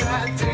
now let's